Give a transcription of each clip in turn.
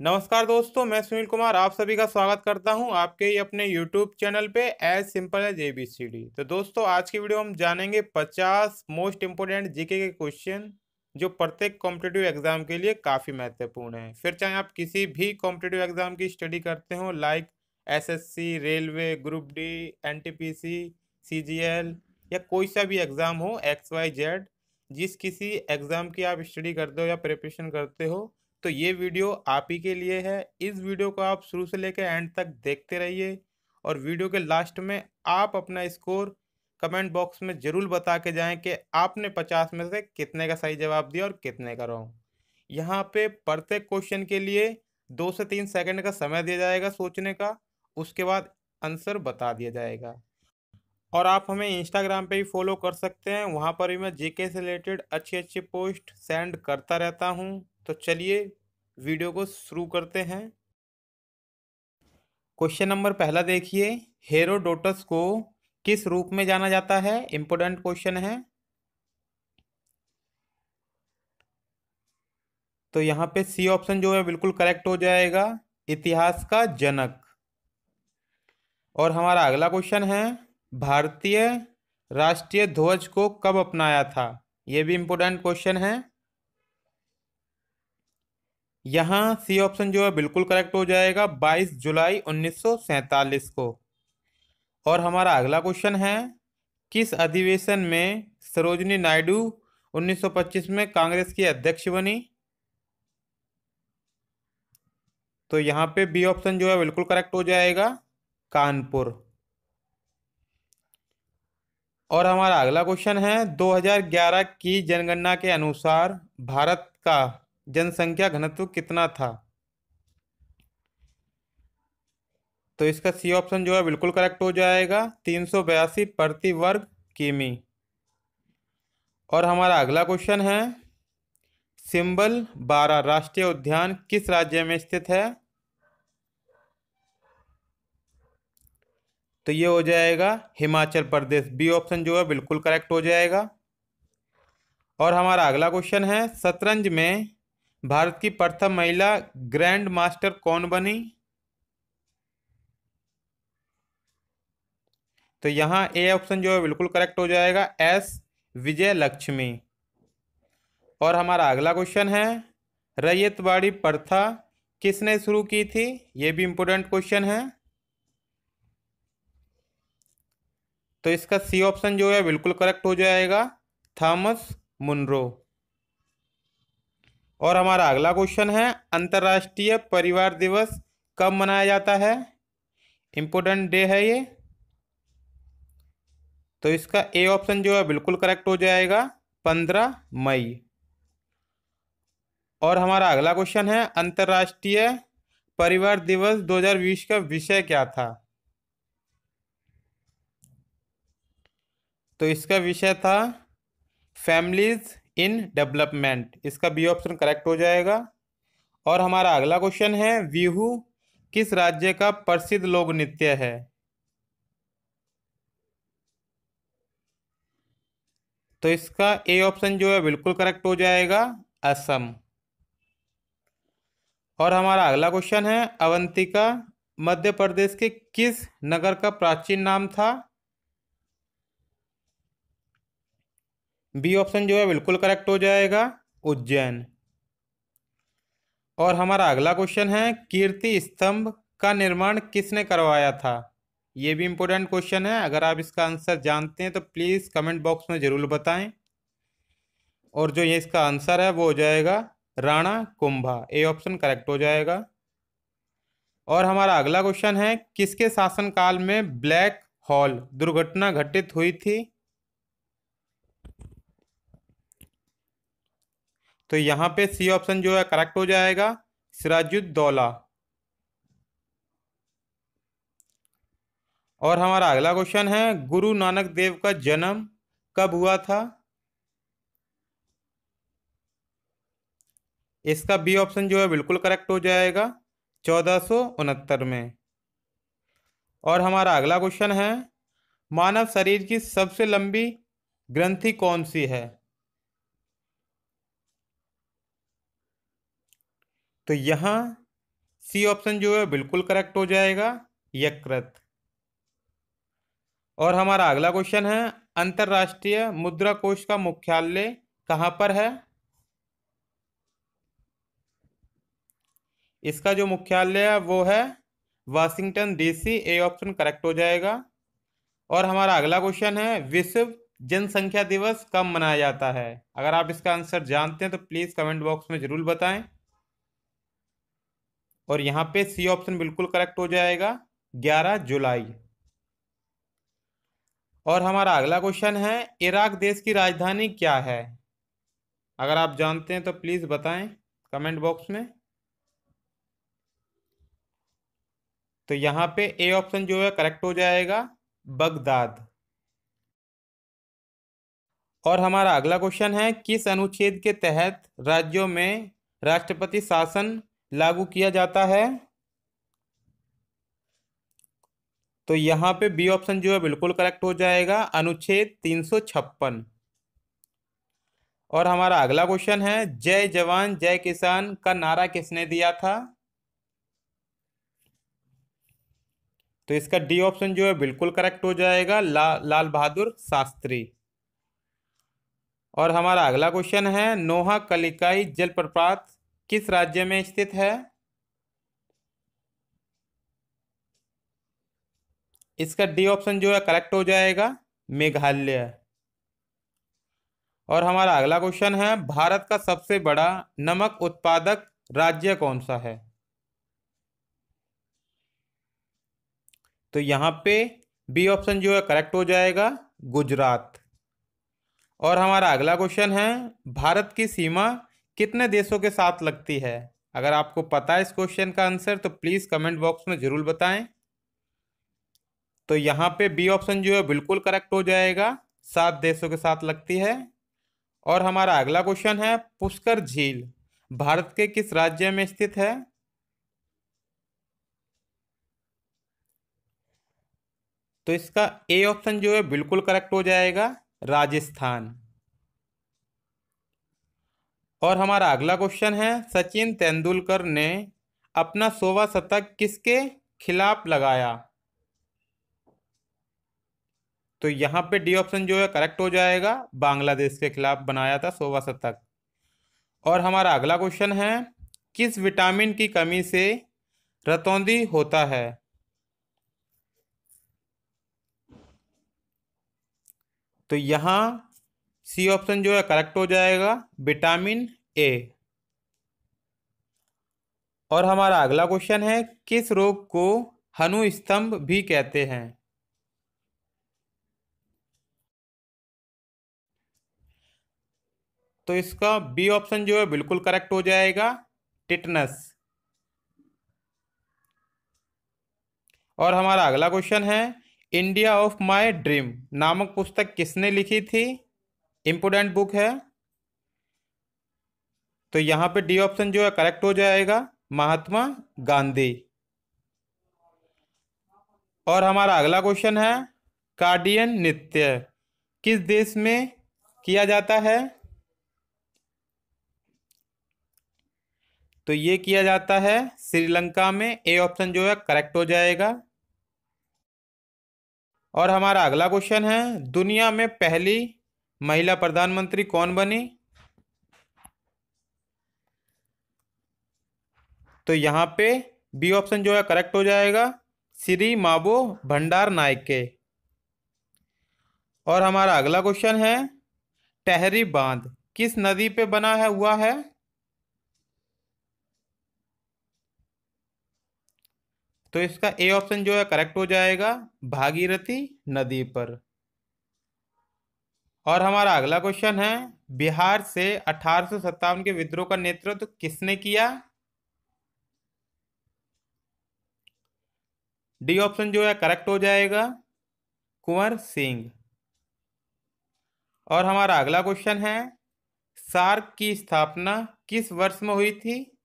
नमस्कार दोस्तों, मैं सुनील कुमार आप सभी का स्वागत करता हूँ आपके ही अपने यूट्यूब चैनल पे, एज सिंपल एज एबीसीडी तो दोस्तों, आज की वीडियो हम जानेंगे 50 मोस्ट इम्पोर्टेंट जीके के क्वेश्चन, जो प्रत्येक कॉम्पिटेटिव एग्ज़ाम के लिए काफ़ी महत्वपूर्ण है। फिर चाहे आप किसी भी कॉम्पिटेटिव एग्ज़ाम की स्टडी करते हो, like SSC railway, group D NTPC CGL या कोई सा भी एग्ज़ाम हो एक्स वाई जेड जिस किसी एग्ज़ाम की आप स्टडी करते हो या प्रिपरेशन करते हो तो ये वीडियो आप ही के लिए है। इस वीडियो को आप शुरू से लेकर एंड तक देखते रहिए और वीडियो के लास्ट में आप अपना स्कोर कमेंट बॉक्स में ज़रूर बता के जाएँ कि आपने पचास में से कितने का सही जवाब दिया और कितने का रॉन्ग। यहाँ पे प्रत्येक क्वेश्चन के लिए दो से तीन सेकंड का समय दिया जाएगा सोचने का, उसके बाद आंसर बता दिया जाएगा। और आप हमें इंस्टाग्राम पे भी फॉलो कर सकते हैं, वहाँ पर भी मैं जीके से रिलेटेड अच्छी अच्छी पोस्ट सेंड करता रहता हूँ। तो चलिए वीडियो को शुरू करते हैं। क्वेश्चन नंबर पहला देखिए, हेरोडोटस को किस रूप में जाना जाता है? इंपोर्टेंट क्वेश्चन है। तो यहाँ पे सी ऑप्शन जो है बिल्कुल करेक्ट हो जाएगा, इतिहास का जनक। और हमारा अगला क्वेश्चन है, भारतीय राष्ट्रीय ध्वज को कब अपनाया था? ये भी इम्पोर्टेंट क्वेश्चन है। यहाँ सी ऑप्शन जो है बिल्कुल करेक्ट हो जाएगा 22 जुलाई उन्नीस को। और हमारा अगला क्वेश्चन है, किस अधिवेशन में सरोजनी नायडू 1925 में कांग्रेस की अध्यक्ष बनी? तो यहाँ पे बी ऑप्शन जो है बिल्कुल करेक्ट हो जाएगा, कानपुर। और हमारा अगला क्वेश्चन है 2011 की जनगणना के अनुसार भारत का जनसंख्या घनत्व कितना था? तो इसका सी ऑप्शन जो है बिल्कुल करेक्ट हो जाएगा। तीन सौ बयासी प्रति वर्ग किमी। और हमारा अगला क्वेश्चन है, सिंबल बारह, राष्ट्रीय उद्यान किस राज्य में स्थित है? तो ये हो जाएगा हिमाचल प्रदेश। बी ऑप्शन जो है बिल्कुल करेक्ट हो जाएगा। और हमारा अगला क्वेश्चन है, शतरंज में भारत की प्रथम महिला ग्रैंड मास्टर कौन बनी? तो यहाँ ए ऑप्शन जो है बिल्कुल करेक्ट हो जाएगा एस विजय लक्ष्मी और हमारा अगला क्वेश्चन है रैयतवाड़ी प्रथा किसने शुरू की थी? ये भी इम्पोर्टेंट क्वेश्चन है। तो इसका सी ऑप्शन जो है बिल्कुल करेक्ट हो जाएगा, थॉमस मुनरो। और हमारा अगला क्वेश्चन है, अंतर्राष्ट्रीय परिवार दिवस कब मनाया जाता है? इम्पोर्टेंट डे है ये। तो इसका ए ऑप्शन जो है बिल्कुल करेक्ट हो जाएगा, पंद्रह मई। और हमारा अगला क्वेश्चन है, अंतर्राष्ट्रीय परिवार दिवस 2020 का विषय क्या था? तो इसका विषय था फैमिलीज़ इन डेवलपमेंट, इसका बी ऑप्शन करेक्ट हो जाएगा। और हमारा अगला क्वेश्चन है विहू किस राज्य का प्रसिद्ध लोक नृत्य है? तो इसका ए ऑप्शन जो है, बिल्कुल करेक्ट हो जाएगा, असम। और हमारा अगला क्वेश्चन है, अवंतिका मध्य प्रदेश के किस नगर का प्राचीन नाम था? बी ऑप्शन जो है बिल्कुल करेक्ट हो जाएगा, उज्जैन। और हमारा अगला क्वेश्चन है, कीर्ति स्तंभ का निर्माण किसने करवाया था? ये भी इम्पोर्टेंट क्वेश्चन है, अगर आप इसका आंसर जानते हैं तो प्लीज़ कमेंट बॉक्स में ज़रूर बताएँ। और जो ये इसका आंसर है, वो हो जाएगा, Rana Kumbha. A option correct हो जाएगा। और हमारा अगला क्वेश्चन है, किसके शासनकाल में ब्लैक हॉल दुर्घटना घटित हुई थी? तो यहाँ पे सी ऑप्शन जो है करेक्ट हो जाएगा। सिराजुद्दौला। और हमारा अगला क्वेश्चन है, गुरु नानक देव का जन्म कब हुआ था? इसका बी ऑप्शन जो है बिल्कुल करेक्ट हो जाएगा, चौदह में। और हमारा अगला क्वेश्चन है, मानव शरीर की सबसे लंबी ग्रंथि कौन सी है? तो यहाँ सी ऑप्शन जो है बिल्कुल करेक्ट हो जाएगा, यकृत। और हमारा अगला क्वेश्चन है, अंतर्राष्ट्रीय मुद्रा कोष का मुख्यालय कहाँ पर है? इसका जो मुख्यालय है, वो है Washington DC A option correct हो जाएगा। और हमारा अगला क्वेश्चन है, विश्व जनसंख्या दिवस कब मनाया जाता है? अगर आप इसका आंसर जानते हैं तो प्लीज़ कमेंट बॉक्स में ज़रूर बताएँ। और यहाँ पे सी ऑप्शन बिल्कुल करेक्ट हो जाएगा 11 जुलाई। और हमारा अगला क्वेश्चन है, इराक देश की राजधानी क्या है? अगर आप जानते हैं तो प्लीज़ बताएँ कमेंट बॉक्स में। तो यहाँ पे ए ऑप्शन जो है करेक्ट हो जाएगा, बगदाद। और हमारा अगला क्वेश्चन है, किस अनुच्छेद के तहत राज्यों में राष्ट्रपति शासन लागू किया जाता है। तो यहाँ पे बी ऑप्शन जो है बिल्कुल करेक्ट हो जाएगा। अनुच्छेद तीन सौ छप्पन। और हमारा अगला क्वेश्चन है जय जवान जय किसान का नारा किसने दिया था? तो इसका डी ऑप्शन जो है बिल्कुल करेक्ट हो जाएगा ला, लाल बहादुर शास्त्री। और हमारा अगला क्वेश्चन है नोहा कलिकाई जलप्रपात किस राज्य में स्थित है? इसका डी ऑप्शन जो है, करेक्ट हो जाएगा, मेघालय। और हमारा अगला क्वेश्चन है, भारत का सबसे बड़ा नमक उत्पादक राज्य कौन सा है? तो यहाँ पे बी ऑप्शन जो है, करेक्ट हो जाएगा, गुजरात। और हमारा अगला क्वेश्चन है, भारत की सीमा कितने देशों के साथ लगती है? अगर आपको पता है इस क्वेश्चन का आंसर तो प्लीज़ कमेंट बॉक्स में ज़रूर बताएँ। तो यहाँ पे बी ऑप्शन जो है बिल्कुल करेक्ट हो जाएगा। सात देशों के साथ लगती है। और हमारा अगला क्वेश्चन है, पुष्कर झील। भारत के किस राज्य में स्थित है? तो इसका ए ऑप्शन जो है, बिल्कुल करेक्ट हो जाएगा। राजस्थान। और हमारा अगला क्वेश्चन है, सचिन तेंदुलकर ने अपना सोवा शतक किसके खिलाफ लगाया? तो यहाँ पे डी ऑप्शन जो है करेक्ट हो जाएगा। बांग्लादेश के खिलाफ बनाया था सोवा शतक। और हमारा अगला क्वेश्चन है, किस विटामिन की कमी से रतौंदी होता है? तो यहाँ सी ऑप्शन जो है करेक्ट हो जाएगा विटामिन ए और हमारा अगला क्वेश्चन है, किस रोग को हनु स्तंभ भी कहते हैं? तो इसका बी ऑप्शन जो है बिल्कुल करेक्ट हो जाएगा टिटनस और हमारा अगला क्वेश्चन है इंडिया ऑफ़ माय ड्रीम नामक पुस्तक किसने लिखी थी? इंपोर्टेंट बुक है। तो यहाँ पे डी ऑप्शन जो है करेक्ट हो जाएगा, महात्मा गांधी। और हमारा अगला क्वेश्चन है कार्डियन नृत्य। किस देश में किया जाता है? तो ये किया जाता है, श्रीलंका में। ए ऑप्शन जो है करेक्ट हो जाएगा। और हमारा अगला क्वेश्चन है, दुनिया में पहली महिला प्रधानमंत्री कौन बनी? तो यहाँ पे बी ऑप्शन जो है करेक्ट हो जाएगा। श्री माबो भंडार नायक। के और हमारा अगला क्वेश्चन है, टहरी बाँध। किस नदी पे बना है, हुआ है? तो इसका ए ऑप्शन जो है करेक्ट हो जाएगा, भागीरथी नदी पर। और हमारा अगला क्वेश्चन है, बिहार से अठारह सौ सत्तावन के विद्रोह का नेतृत्व किसने किया? डी ऑप्शन जो है करेक्ट हो जाएगा, कुंवर सिंह। और हमारा अगला क्वेश्चन है, सार्क की स्थापना किस वर्ष में हुई थी?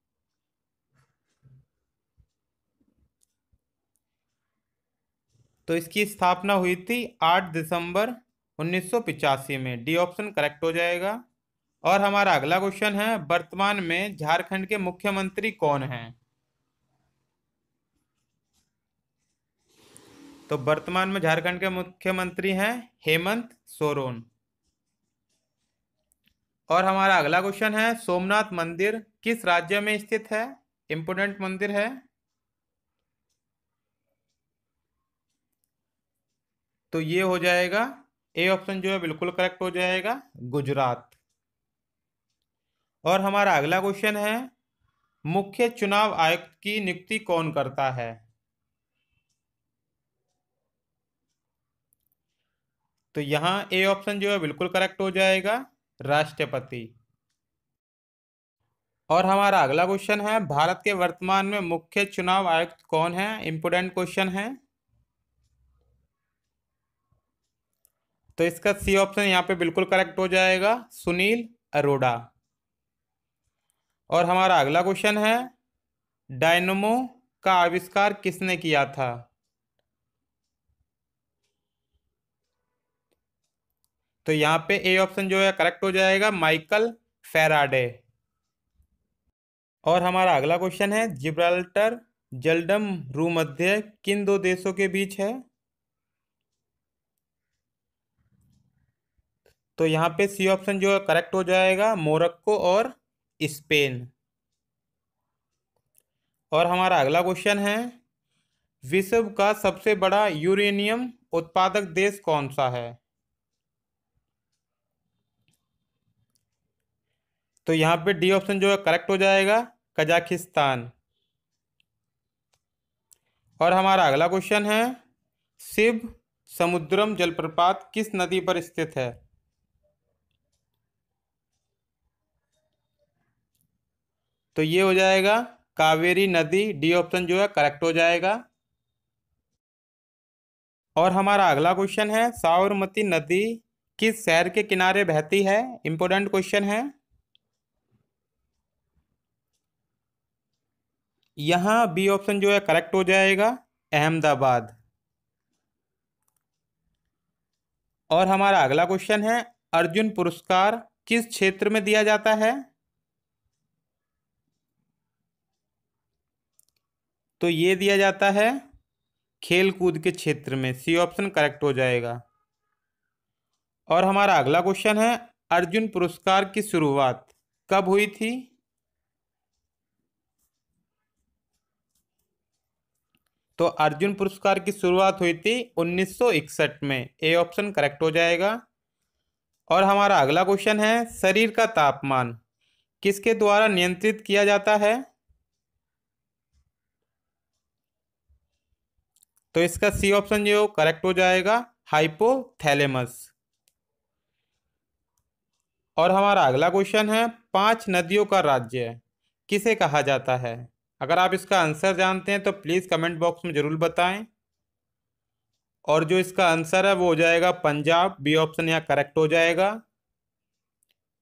तो इसकी स्थापना हुई थी 8 दिसंबर उन्नीस में डी ऑप्शन करेक्ट हो जाएगा। और हमारा अगला क्वेश्चन है, वर्तमान में झारखंड के मुख्यमंत्री कौन हैं? तो वर्तमान में झारखंड के मुख्यमंत्री हैं हेमंत सोरेन। और हमारा अगला क्वेश्चन है, सोमनाथ मंदिर किस राज्य में स्थित है? इंपोर्टेंट मंदिर है। तो ये हो जाएगा ए ऑप्शन जो है बिल्कुल करेक्ट हो जाएगा, गुजरात। और हमारा अगला क्वेश्चन है, मुख्य चुनाव आयुक्त की नियुक्ति कौन करता है? तो यहाँ ए ऑप्शन जो है बिल्कुल करेक्ट हो जाएगा, राष्ट्रपति। और हमारा अगला क्वेश्चन है, भारत के वर्तमान में मुख्य चुनाव आयुक्त कौन है? इंपोर्टेंट क्वेश्चन है। तो इसका सी ऑप्शन यहाँ पे बिल्कुल करेक्ट हो जाएगा, सुनील अरोड़ा। और हमारा अगला क्वेश्चन है, डायनमो का आविष्कार किसने किया था? तो यहाँ पे ए ऑप्शन जो है करेक्ट हो जाएगा, माइकल फेराडे। और हमारा अगला क्वेश्चन है, जिब्राल्टर, जलडम मध्य किन दो देशों के बीच है? तो यहाँ पे सी ऑप्शन जो है करेक्ट हो जाएगा मोरक्को और स्पेन। और हमारा अगला क्वेश्चन है, विश्व का सबसे बड़ा यूरेनियम उत्पादक देश कौन सा है? तो यहाँ पे डी ऑप्शन जो है करेक्ट हो जाएगा, कजाकिस्तान। और हमारा अगला क्वेश्चन है, शिव समुद्रम जलप्रपात किस नदी पर स्थित है? तो ये हो जाएगा कावेरी नदी डी ऑप्शन जो है करेक्ट हो जाएगा। और हमारा अगला क्वेश्चन है, साबरमती नदी किस शहर के किनारे बहती है? इंपॉर्टेंट क्वेश्चन है। यहाँ बी ऑप्शन जो है करेक्ट हो जाएगा, अहमदाबाद। और हमारा अगला क्वेश्चन है, अर्जुन पुरस्कार किस क्षेत्र में दिया जाता है? तो ये दिया जाता है खेल कूद के क्षेत्र में। सी ऑप्शन करेक्ट हो जाएगा। और हमारा अगला क्वेश्चन है, अर्जुन पुरस्कार की शुरुआत कब हुई थी? तो अर्जुन पुरस्कार की शुरुआत हुई थी 1961 में। ए ऑप्शन करेक्ट हो जाएगा। और हमारा अगला क्वेश्चन है, शरीर का तापमान किसके द्वारा नियंत्रित किया जाता है? तो इसका सी ऑप्शन जो करेक्ट हो जाएगा हाइपोथैलेमस और हमारा अगला क्वेश्चन है, पाँच नदियों का राज्य किसे कहा जाता है? अगर आप इसका आंसर जानते हैं तो प्लीज़ कमेंट बॉक्स में ज़रूर बताएँ। और जो इसका आंसर है, वो हो जाएगा पंजाब बी ऑप्शन यहाँ करेक्ट हो जाएगा।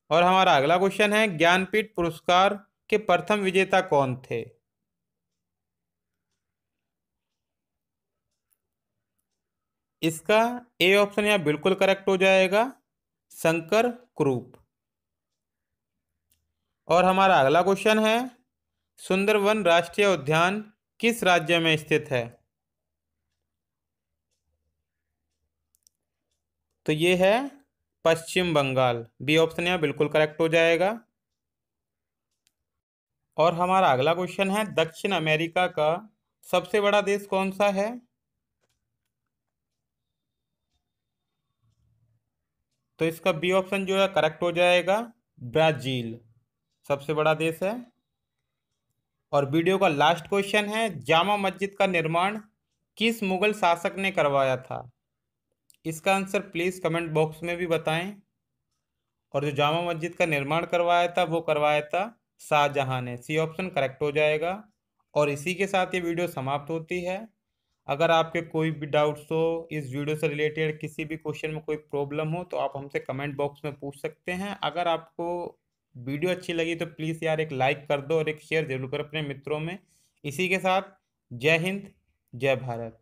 और हमारा अगला क्वेश्चन है, ज्ञानपीठ पुरस्कार के प्रथम विजेता कौन थे? इसका ए ऑप्शन यहाँ बिल्कुल करेक्ट हो जाएगा, शंकर क्रूप। और हमारा अगला क्वेश्चन है, सुंदरवन राष्ट्रीय उद्यान किस राज्य में स्थित है? तो ये है पश्चिम बंगाल। बी ऑप्शन यहाँ बिल्कुल करेक्ट हो जाएगा। और हमारा अगला क्वेश्चन है, दक्षिण अमेरिका का सबसे बड़ा देश कौन सा है? तो इसका बी ऑप्शन जो है करेक्ट हो जाएगा ब्राज़ील सबसे बड़ा देश है। और वीडियो का लास्ट क्वेश्चन है, जामा मस्जिद का निर्माण किस मुगल शासक ने करवाया था? इसका आंसर प्लीज़ कमेंट बॉक्स में भी बताएँ। और जो जामा मस्जिद का निर्माण करवाया था, वो करवाया था शाहजहां ने। सी ऑप्शन करेक्ट हो जाएगा। और इसी के साथ ये वीडियो समाप्त होती है। अगर आपके कोई भी डाउट्स हो, इस वीडियो से रिलेटेड किसी भी क्वेश्चन में कोई प्रॉब्लम हो तो आप हमसे कमेंट बॉक्स में पूछ सकते हैं। अगर आपको वीडियो अच्छी लगी तो प्लीज़ यार एक लाइक कर दो और एक शेयर ज़रूर कर अपने मित्रों में। इसी के साथ, जय हिंद, जय भारत।